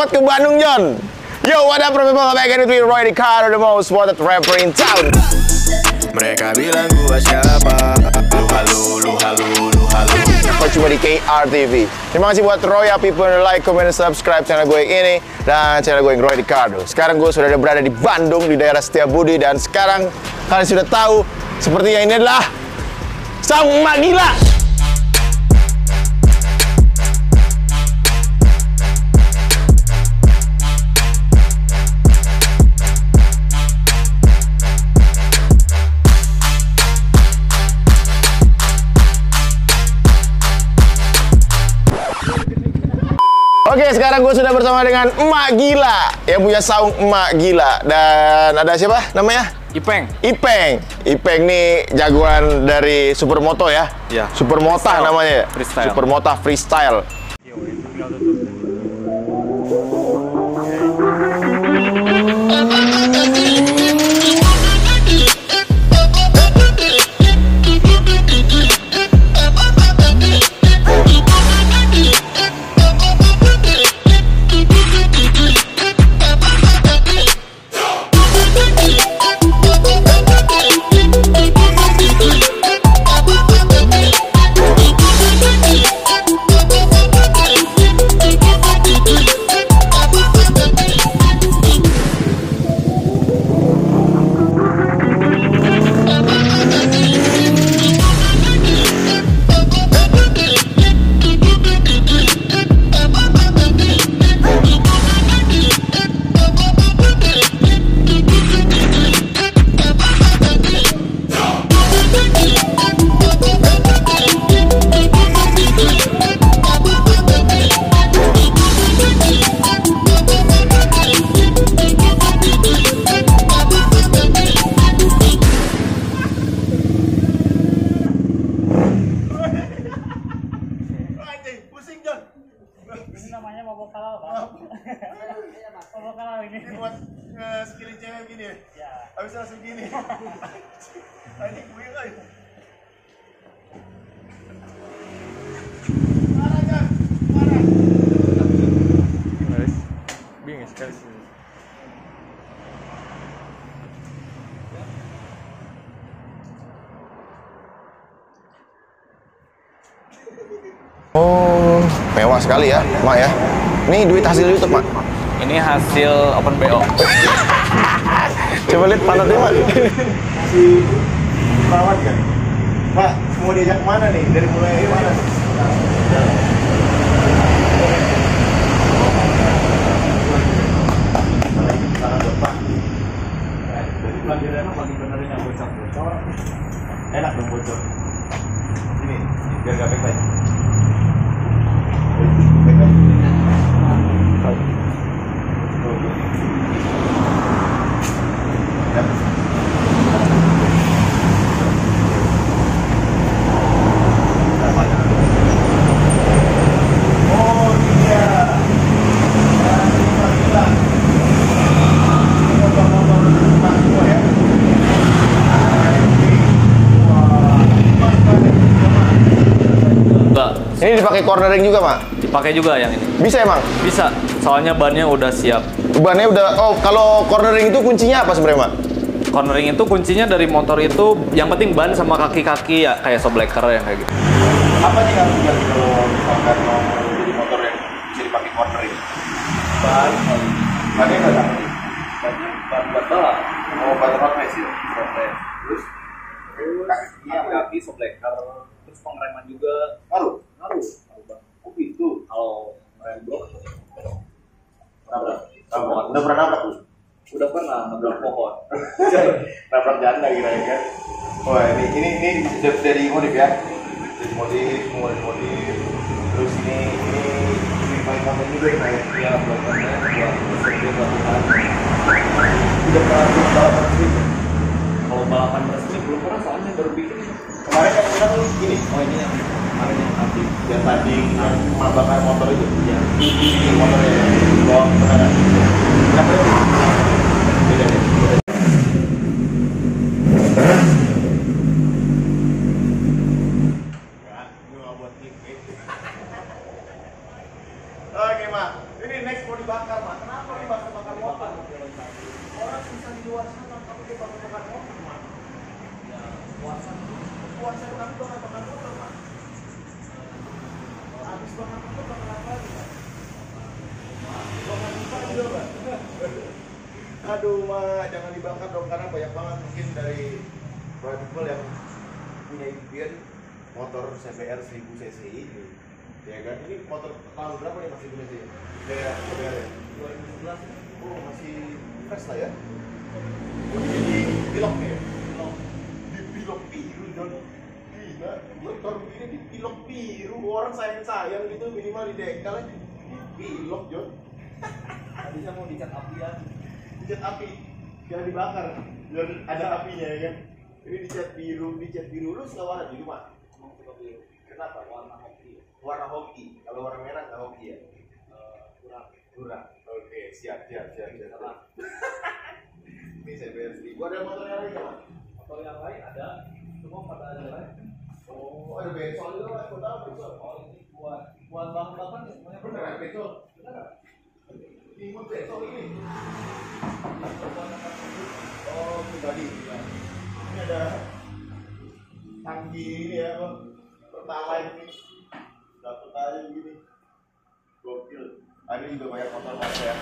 angkot ke Bandung, John. Yo, what up, people? Back again with me, Roy Ricardo, the most wanted rapper in town. Mereka bilang gua siapa Lu halu, lu halu, lu halu Kau cuma di KR TV. Terima kasih buat Roy, people yang like, comment, dan subscribe channel gue yang ini dan channel gue yang Roy Ricardo. Sekarang gue sudah ada berada di Bandung di daerah Setiabudi dan sekarang kalian sudah tahu seperti yang ini adalah Sang Emak Gila. Sekarang gue sudah bersama dengan Emak Gila yang punya saung Emak Gila dan ada siapa namanya? Ipeng. Ipeng. Ipeng nih jagoan dari Supermoto ya? Iya. Supermota namanya ya? Freestyle. Supermota Freestyle. Ini namanya mabok halal, Pak. Mabok halal ini. buat skill cewek gini ya? Ya. Habis langsung gini. Anjing gue. Parah. Bingung sekali sih. Oh, mewah sekali ya, Mak ya. Ini duit hasil YouTube, Mak. Ini hasil open BO. Coba lihat pantatnya, Mak. perawat kan? Pak, mau diajak ke mana nih? Dari mulai mana? Enak dong bocor. Ini, biar gak baik Oh iya. Enggak, Ini dipakai cornering juga, Mak. dipakai juga yang ini. Bisa emang? Bisa, soalnya bannya udah siap. Bannya udah oh kalau cornering itu kuncinya apa sebenarnya, Mak? Cornering itu kuncinya dari motor itu yang penting ban sama kaki-kaki ya kayak sobleker yang kayak gitu. Apa nih harus diganti kalau misalkan mau jadi motor yang bisa dipakai corner ini? Ban, bannya nggak ada. Ban buat balap. Oh, ban hot race ya? Terus apa? kaki sobleker, terus pengereman juga Oh. Kalau rem blok Nabrak? Nabrak? Udah pernah nabrak tuh? udah pernah nabrak pohon. nabrak janda kira kan? Wah ini ini ini dari, modif ya? Dari modif, dari modif. Terus ini ini kamu juga yang naik. Ya, buat. Udah pernah balapan sendiri? Kalau balapan resmi belum pernah soalnya baru bikin. Kemarin kan tuh gini, Oh ini yang kemarin yang tadi. yang tadi yang motor itu. Iya. Ini motornya ya. Bawa kendaraan. Kenapa itu? Beda ya? Oke, motor? Motor, puasa kan bakar bakar motor, Mak. Habis bakar motor bakar apa lagi, Mak? Bakar pipa juga, Mak. Aduh, Mak, jangan dibakar dong karena banyak banget mungkin dari people yang punya impian motor CBR 1000 cc ini. Ya kan? Ini motor tahun berapa nih masih punya sih? Ya, CBR ya? 2011. Oh, masih fresh lah ya. Jadi pilok nih ya? Biru, John. Gila, motor ini di pilok biru. Orang sayang-sayang gitu minimal di dekal aja. Di pilok, John. Bisa mau dicat apian. dicat api jangan dibakar biar ada apinya ya kan ini dicat biru dicat biru lu suka warna biru mak Emang suka biru. kenapa Warna hoki. warna hoki kalau warna merah nggak hoki ya Eh, kurang. kurang oke siap siap siap siap Salah. ini saya bayar seribu ada motor yang lain mak Atau yang lain ada. Semua pada ada lain. oh ada juga mas kau tahu bensol Oh ini buat buat ya semuanya. Beneran Beneran. ini oh pribadi ini ada tangki ini ya apa pertalite ini. Dapat aja begini gokil. Ini juga banyak motor motor ya.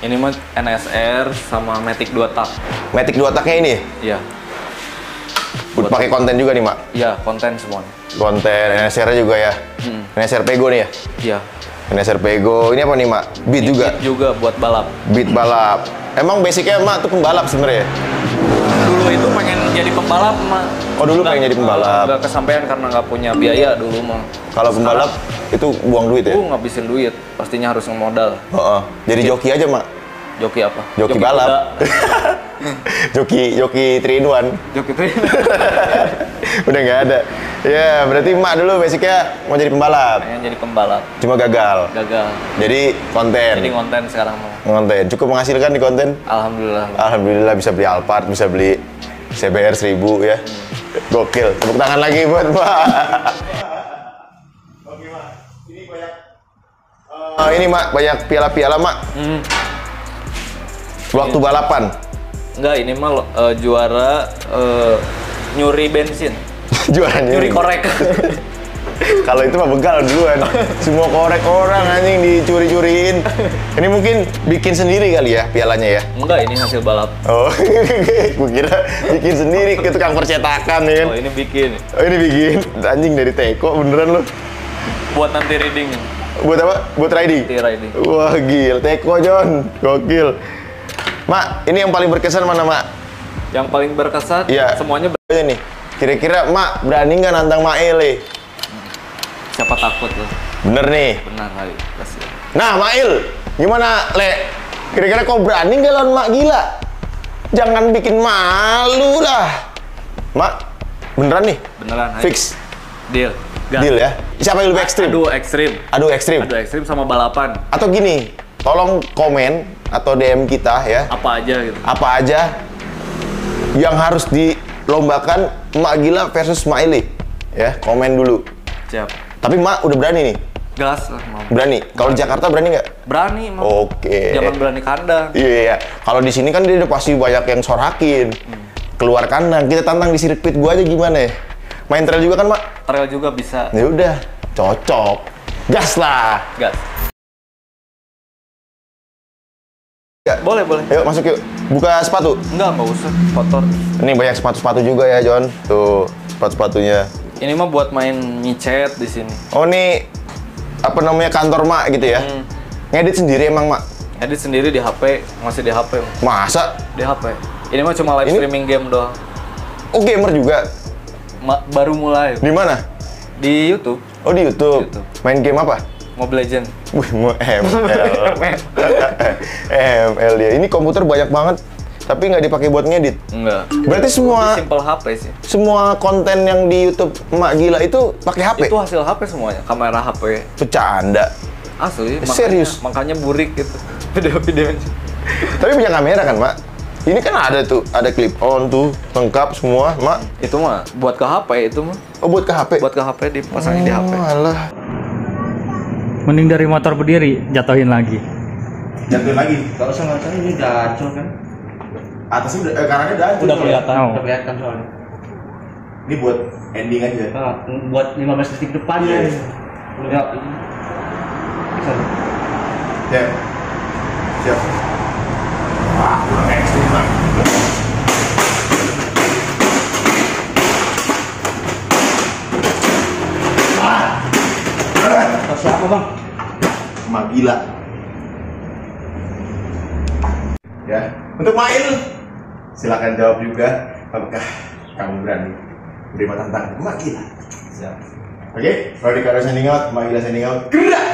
Ini mah NSR sama Matic 2 tak. Matic 2 taknya ini? Iya. Udah pakai konten juga nih mak Iya, konten semuanya. konten NSR juga ya Hmm. NSR Pego nih ya Iya. NSR Pego ini apa nih mak Beat juga Beat juga buat balap. Beat balap emang basicnya mak tuh pembalap sebenarnya Dulu itu pengen jadi pembalap mah. Oh, dulu pengen jadi pembalap. Nggak kesampaian karena nggak punya biaya dulu mah. kalau pembalap itu buang duit ya Uh, ngabisin duit. Pastinya harus ngemodal. Heeh. jadi joki aja mak Joki apa? joki, balap kuda. joki joki 3 in 1 Joki tuh. udah nggak ada. Ya berarti mak dulu basicnya mau jadi pembalap. Pengen jadi pembalap. cuma gagal. Gagal. jadi konten. Jadi konten sekarang mah. konten. Cukup menghasilkan di konten? Alhamdulillah. alhamdulillah bisa beli Alphard bisa beli CBR 1000 ya. Gokil. Tepuk tangan lagi buat mak oke mak ini banyak Eh, ini mak banyak piala-piala mak Hmm. waktu balapan Enggak, ini mah lo- eh, juara eh, nyuri bensin. juara Nyuri korek. Kalau itu mah begal duluan. Semua korek orang anjing dicuri-curiin. Ini mungkin bikin sendiri kali ya pialanya ya. Enggak, ini hasil balap. Oh, gue kira bikin sendiri ke tukang percetakan ya kan. Oh, ini bikin. Oh, ini bikin anjing dari teko beneran lu. Buat nanti reading. Buat apa? Buat riding. Nanti riding. Wah, gil. Teko John. Gokil. Mak, ini yang paling berkesan mana, Mak? Yang paling berkesan Iya. semuanya ber- nih. Kira-kira Mak berani nggak nantang Mak Ele? siapa takut loh. Bener nih. Benar kali. Kasih. Nah, Mail, gimana, Le? Kira-kira kau berani nggak lawan Mak gila? Jangan bikin malu lah. Mak, beneran nih? Beneran. ayo. Fix. Deal. Gas. Deal ya? Siapa yang lebih ekstrim? Aduh, ekstrim. Aduh, ekstrim. Aduh, ekstrim sama balapan. Atau gini, tolong komen atau DM kita ya, Apa aja gitu. apa aja yang harus dilombakan Mak Gila versus Maili. Ya, komen dulu. Siap. Tapi Mak udah berani nih? Gas lah, mau. Berani? Kalau di Jakarta berani nggak? Berani mau. Oke. Jangan berani kandang. Iya, iya. Kalau di sini kan dia udah pasti banyak yang sorakin. Keluar kandang, kita tantang di sirkuit gua aja gimana ya? Main trail juga kan, Mak? Trail juga bisa. Ya udah, cocok. Gas lah. Gas. Ya. Boleh, boleh. Yuk masuk yuk. Buka sepatu. Enggak, enggak usah. Kotor. Ini banyak sepatu-sepatu juga ya, John. Tuh, sepatu-sepatunya. Ini mah buat main micet di sini. Oh, ini apa namanya kantor Mak gitu ya? Hmm. Ngedit sendiri emang, Mak? Edit sendiri di HP, masih di HP. Masa? Di HP. Ini mah cuma live Ini- streaming game doang. Oh, gamer juga. Ma- baru mulai Di mana? di YouTube Oh, di YouTube. YouTube. Main game apa? Mobile Legend. Wih, mau ML. ML dia. Ini komputer banyak banget, tapi nggak dipakai buat ngedit. Enggak. Berarti semua Simple HP sih. semua konten yang di YouTube Emak Gila itu pakai HP? Itu hasil HP semuanya, kamera HP. Bercanda. Asli, makanya, Serius? Makanya burik gitu. Video-videonya. Tapi punya kamera kan, Mak? Ini kan ada tuh, ada clip on tuh, lengkap semua, Mak. Itu mah buat ke HP itu mah. Oh, buat ke HP? Buat ke HP dipasangin di HP. Oh, alah. Mending dari motor berdiri jatuhin lagi. Jatuhin lagi. Gak usah ngacang ini gacor kan. Atasnya udah, eh, kanannya udah hancur. Udah kelihatan. Oh. Udah kelihatan soalnya. Ini buat ending aja. Nah, buat 15 detik depannya. Iya. Udah. Bisa. Ya. Siap. Wah, kurang ekstrim bang. Kata siapa bang? Emang gila. Ya, untuk main silakan jawab juga apakah kamu berani menerima tantangan Emak gila. Siap. Oke, Roddy Karo sending out, Emak gila sending out. Gerak!